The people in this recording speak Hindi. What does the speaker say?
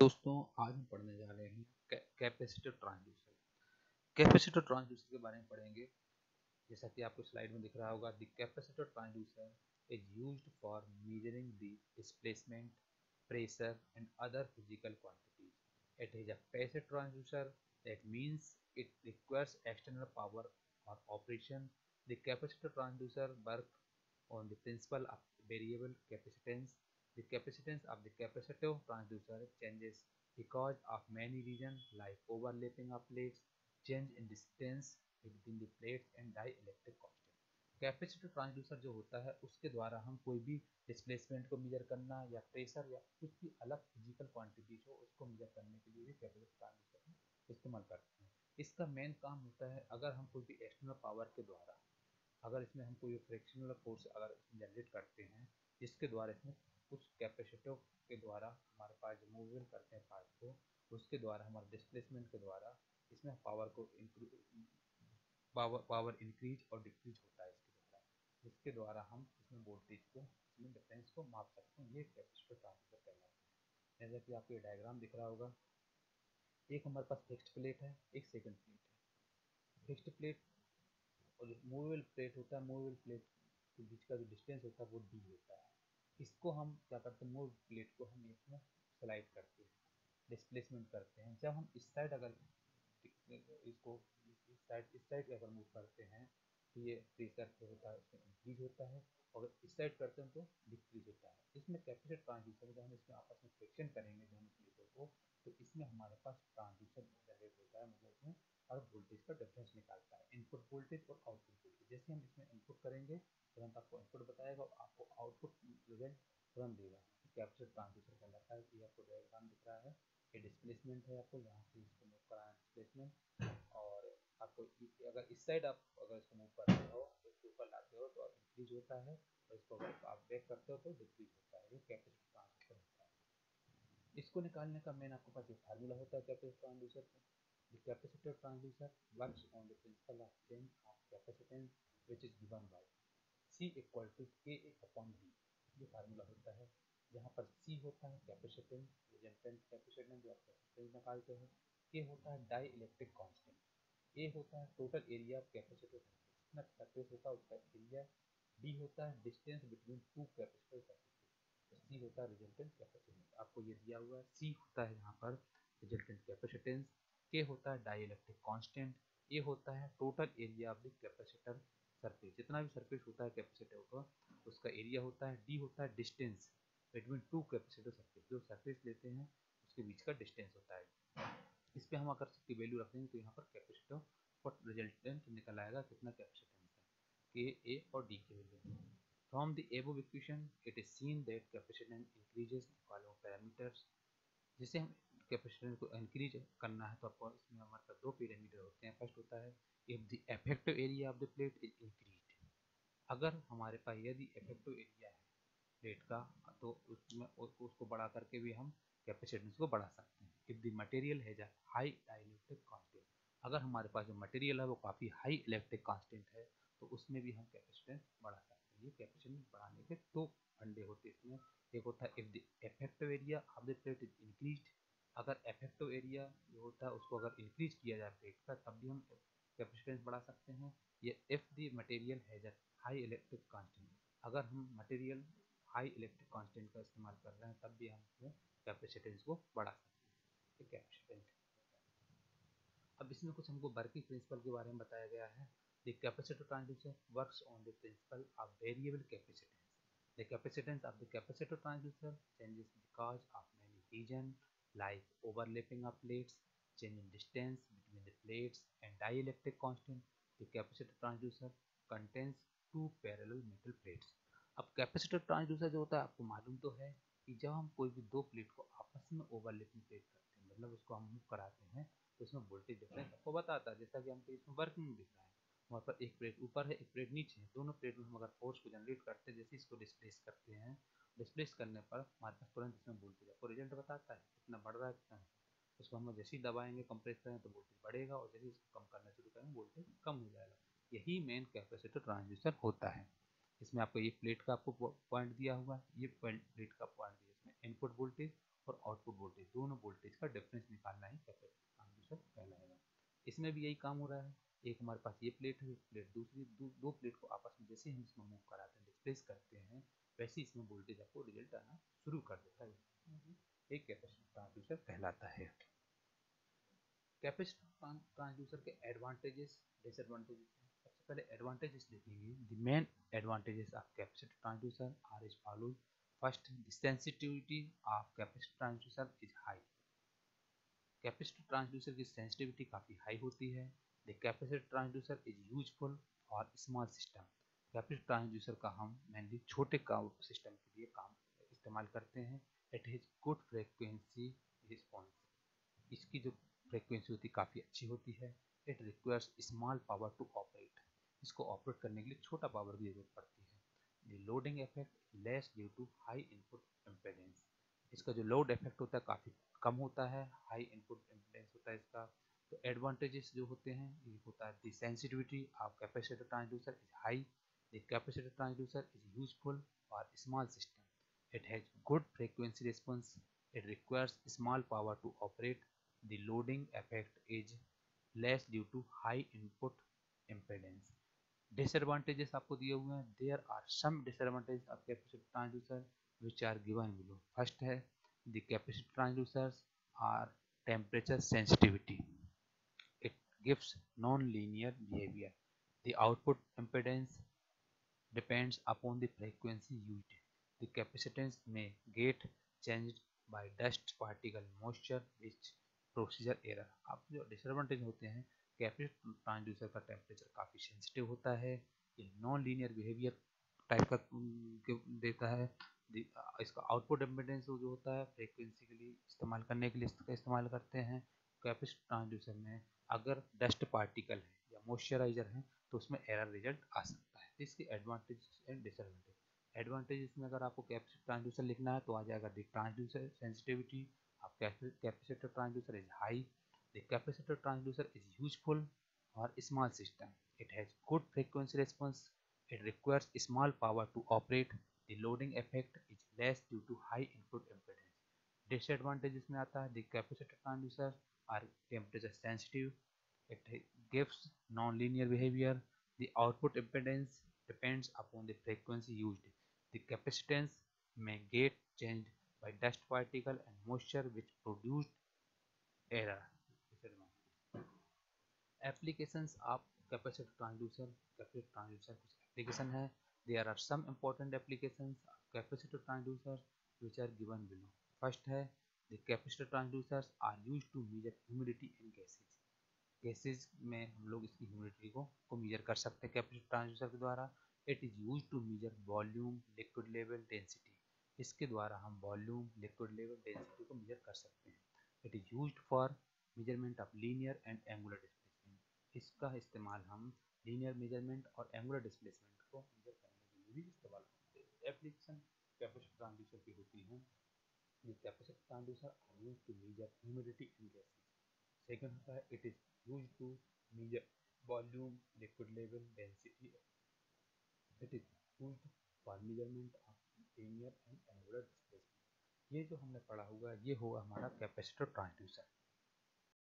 दोस्तों, आज हम पढ़ने जा रहे हैं कैपेसिटर ट्रांसड्यूसर कैपेसिटर ट्रांसड्यूसर के बारे में पढ़ेंगे। जैसा कि आपको स्लाइड में दिख रहा होगा the capacitor transducer is used for measuring the displacement pressure and other physical quantities it is a passive transducer that means it requires external power और operation the capacitor transducer work on the principle of variable capacitance The capacitance of the capacitive transducer changes because of many reasons like overlapping of plates, change in distance between the plates and dielectric constant. Capacitor transducer जो होता है उसके द्वारा हम कोई भी डिस्प्लेसमेंट को मेजर करना या प्रेशर या कुछ भी अलग फ़िज़िकल क्वांटिटीज हो उसको मेजर करने के लिए भी कैपेसिटर ट्रांसड्यूसर इस्तेमाल करते हैं इसका मेन काम होता है अगर हम कोई भी एक्सटर्नल पावर के द्वारा अगर इसमें हम कोई फ्रिक्शनल फोर्स अगर जनरेट करते हैं जिसके द्वारा इसमें कुछ कैपेसिटर के द्वारा हमारे पास जो मूवमेंट करते हैं पार्ट को, उसके द्वारा, हमारे डिस्प्लेसमेंट के द्वारा, इसमें पावर को पावर पावर इंक्रीज और डिक्रीज होता है इसके द्वारा। इसके द्वारा हम इसमें वोल्टेज को, इसमें डिफरेंस को माप सकते हैं। ये कैपेसिटर ट्रांसफ़र कहलाता है। जैसा कि आपको ये डायग्राम दिख रहा होगा। एक हमारे पास फिक्स्ड प्लेट है, एक सेकंड प्लेट है। फिक्स्ड प्लेट और मूवेबल प्लेट होता है मूवेबल प्लेट के बीच का जो डिस्टेंस होता है, वो डी होता है। इसको हम क्या करते हैं? मूव प्लेट को हम इसमें स्लाइड करते हैं, डिस्प्लेसमेंट करते हैं। जब हम इस साइड अगर इसको इस साइड इस साइड अगर मूव करते हैं तो ये प्रेशर जो होता है, उसमें इंक्रीज होता है, और इस साइड करते हैं तो डिक्रीज होता है। इसमें कैपेसिटर ट्रांसड्यूसर जब हम इसमें आपस में फ्रिक्शन करेंगे दोनों प्लेटों को तो इसमें हमारे पास ट्रांजिशन जनरेट होता है मतलब इसमें और वोल्टेज का डिफरेंस निकालता है। इनपुट वोल्टेज और आउटपुट वोल्टेज जैसे हम इसमें इनपुट करेंगे तुरंत आपको इनपुट बताएगा और आपको आउटपुट रिज़ल्ट तुरंत देगा। कैप्चर ट्रांसड्यूसर कहलाता है कि आपको डायग्राम दिख रहा है। ये डिस्प्लेसमेंट है आपको, यहाँ से इसको मूव कराना डिस्प्लेसमेंट और आपको अगर इस साइड आप, अगर इसको मूव करते हो तो इसके ऊपर लाते हो तो इंक्रीज होता है। और इसको अगर आप बैक करते हो तो डिक्रीज होता है। ये कैपेसिटर ट्रांसड्यूसर होता है। इसको निकालने का मेन आपके पास एक फार्मूला होता है कैपेसिटर ट्रांसड्यूसर का The capacitor transducer works on the principle of change of capacitance, which is given by C equal to K upon D ये फार्मूला होता है। जहाँ पर C होता है कैपेसिटेंस रिजल्टेंट कैपेसिटेंस जो आप कैपेसिटेंस निकालते हैं। K होता है डाई इलेक्ट्रिक कांस्टेंट A होता है टोटल एरिया ऑफ़ कैपेसिटर जितना सरफेस होता है उसका एरिया D होता है distance between two capacitor C होता है रिजल्टेंट कैपेसिटेंस आपको ये दिया हुआ है। C होता है यहाँ पर रिजल्टेंट कैपेसिटेंस के होता है डाई इलेक्ट्रिक कॉन्स्टेंट ए होता है total area of the capacitor surface जितना भी सरफेस होता है कैपेसिटर का उसका एरिया होता है डी होता है distance between two capacitor surface जो सरफेस लेते हैं, उसके बीच का डिस्टेंस होता है. इस पर हम अगर सबकी वैल्यू रख देंगे तो यहाँ पर कैपेसिटर और रिजल्टेंट निकल आएगा, कितना कैपेसिटेंस है के ए और डी के value from the above equation it is seen that capacitance increases following parameters जिसे हम कैपेसिटेंस को इंक्रीज करना है तो आपको इसमें हमारे पास दो पैरामीटर होते हैं. फ़र्स्ट होता है if the effective area of the plate is increase अगर हमारे पास यदि इफ़ेक्टिव एरिया है प्लेट का तो उसमें उसको बढ़ा करके भी हम कैपेसिटेंस को बढ़ा सकते हैं। इफ़ द मटेरियल है जा हाई इलेक्ट्रिक कांस्टेंट अगर हमारे पास जो मटेरियल है, वो काफ़ी हाई इलेक्ट्रिक कांस्टेंट है तो उसमें भी हम कैपेसिटेंस बढ़ा सकते हैं। ये कैपेसिटेंस बढ़ाने के दो फंडे होते हैं इसमें। एक होता है if the effective area of the plate is increase अगर इफ़ेक्टिव एरिया जो होता है, उसको अगर इंक्रीज किया जाए प्लेट का, तब भी हम कैपेसिटेंस बढ़ा सकते हैं ये if the material has a high electric constant अगर हम मटेरियल हाई इलेक्ट्रिक कांस्टेंट का इस्तेमाल कर रहे हैं तब भी हम कैपेसिटेंस को बढ़ा सकते हैं। ये कैपेसिटेंस अब इसमें कुछ हमको वर्किंग प्रिंसिपल के बारे में बताया गया है। The capacitor transducer works on the principle of variable capacitance the capacitance of the capacitor transducer changes because of many reason of plates, change in distance between the plates and dielectric constant. The capacitor transducer contains two parallel metal plates. अब कैपेसिटर ट्रांसड्यूसर जो होता है, आपको मालूम तो है कि जब हम कोई भी दो प्लेट को आपस में ओवरलेपिंग प्लेट करते हैं मतलब उसको हम मूव कराते हैं तो उसमें वोल्टेज डिफरेंस आपको बताता है जैसा कि हमको इसमें वर्किंग दिख रहा है वहाँ पर एक प्लेट ऊपर है, एक प्लेट नीचे है दोनों प्लेट में हम अगर फोर्स को जनरेट करते हैं, जैसे इसको डिस्प्लेस करते हैं डिस्प्लेस करने पर हमारे पास तुरंत इसमें वोल्टेज आपको रिज़ल्ट बताता है, कितना बढ़ रहा है, कितना उसको हम जैसे ही दबाएँगे कंप्रेस करें तो वोल्टेज बढ़ेगा और जैसे कम करना शुरू करेंगे वोल्टेज कम हो जाएगा। यही मेन कैपेसिटर ट्रांसड्यूसर होता है। इसमें आपको ये प्लेट का आपको पॉइंट दिया हुआ है। ये प्लेट का पॉइंट दिया इसमें इनपुट वोल्टेज और आउटपुट वोल्टेज दोनों वोल्टेज का डिफरेंस निकालना ही कैपेसिटर ट्रांसड्यूसर कहलाएगा। इसमें भी यही काम हो रहा है। एक हमारे पास ये प्लेट है प्लेट दूसरी दो, दो प्लेट को आपस में जैसे हम इसमें मूव कराते हैं डिस्प्लेस करते हैं वैसे इसमें वोल्टेज आपको रिज़ल्ट आना शुरू कर देता है एक कैपेसिटर ट्रांसड्यूसर कहलाता है कैपेसिटर ट्रांसड्यूसर के एडवांटेजेस डिसएडवांटेजेस सबसे पहले एडवांटेजेस देखेंगे। The main advantages of capacitor transducer are is follows first the sensitivity of capacitor transducer is high capacitor transducer की सेंसिटिविटी काफ़ी हाई होती है। The capacitor transducer is useful for small system capacitor transducer का हम मेनली छोटे का सिस्टम के लिए काम इस्तेमाल करते हैं। It is good frequency response इसकी जो फ्रिक्वेंसी होती काफ़ी अच्छी होती है। It requires small power to operate इसको ऑपरेट करने के लिए छोटा पावर की ज़रूरत पड़ती है। The loading effect less due to high input impedance इसका जो लोड इफ़ेक्ट होता है काफ़ी कम होता है। हाई इनपुट इम्पेडेंस होता है इसका। तो एडवांटेजेस जो होते हैं, ये होता है the sensitivity of capacitor transducer is high the capacitor transducer is useful for small system it has good frequency response it requires small power to operate the loading effect is less due to high input impedance disadvantages आपको दिए हुए हैं there are some disadvantage of capacitor transducer which are given below first है the capacitor transducers are temperature sensitivity it gives non-linear behavior the output impedance depends upon the frequency used the capacitance may get changed by dust particle moisture which procedure error आप जो डिसएडवांटेज होते हैं कैपेसिटर ट्रांसड्यूसर का टेम्परेचर काफ़ी सेंसिटिव होता है, ये नॉन लीनियर बिहेवियर टाइप का, देता है। इसका आउटपुट इम्पिडेंस जो होता है फ्रीक्वेंसी के लिए इस्तेमाल करने के लिए इसका इस्तेमाल करते हैं। कैपेसिटर ट्रांसड्यूसर में अगर डस्ट पार्टिकल है या मॉइस्चराइजर है तो उसमें एरर रिज़ल्ट आ सकता है। इसके एडवांटेज एंड डिसएडवांटेज एडवांटेज इसमें अगर आपको कैपेसिटर ट्रांसड्यूसर लिखना है तो आ जाएगा transducer sensitivity of capacitor transducer is high the capacitor transducer is useful for small system it has good frequency response it requires small power to operate the loading effect is less due to high input impedance disadvantages में आता है the capacitor transducer are temperature sensitive it gives non-linear behavior the output impedance depends upon the frequency used the capacitance may get changed by dust particle and moisture which produced error applications of capacitor transducer capacitor transducer कुछ application है there are some important applications of capacitor transducers which are given below first है the capacitor transducers are used to measure humidity in gases gases में हम लोग इसकी humidity को को measure कर सकते हैं capacitor transducer के द्वारा it is used to measure volume liquid level density इसके द्वारा हम volume, liquid level density को measure कर सकते हैं। It is used for measurement of linear and angular displacement. इसका इस्तेमाल हम लीनियर मेज़रमेंट और एंगुलर डिस्प्लेसमेंट को मेजर करने के लिए भी इस्तेमाल करते हैं। एप्लीकेशन कैपेसिटर ट्रांसड्यूसर की होती है। ये capacitor transducer are use to measure humidity in gases second होता है it is use to measure volume liquid level density it is use for measurement of linear and angular displacement ये जो हमने पढ़ा होगा ये होगा हमारा कैपेसिटर ट्रांसड्यूसर।